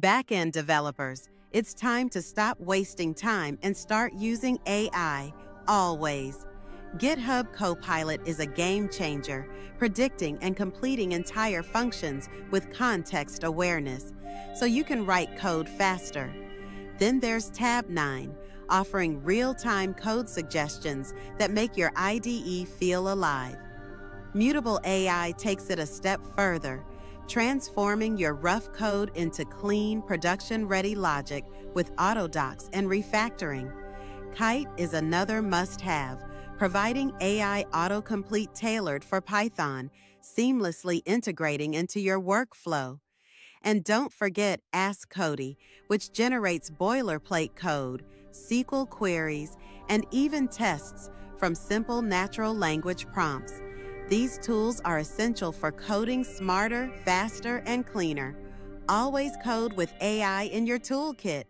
Backend developers, it's time to stop wasting time and start using AI always. GitHub Copilot is a game changer, predicting and completing entire functions with context awareness, so you can write code faster. Then there's Tabnine, offering real-time code suggestions that make your IDE feel alive. Mutable AI takes it a step further, transforming your rough code into clean, production-ready logic with autodocs and refactoring. Kite is another must-have, providing AI autocomplete tailored for Python, seamlessly integrating into your workflow. And don't forget AskCodi, which generates boilerplate code, SQL queries, and even tests from simple natural language prompts. These tools are essential for coding smarter, faster, and cleaner. Always code with AI in your toolkit.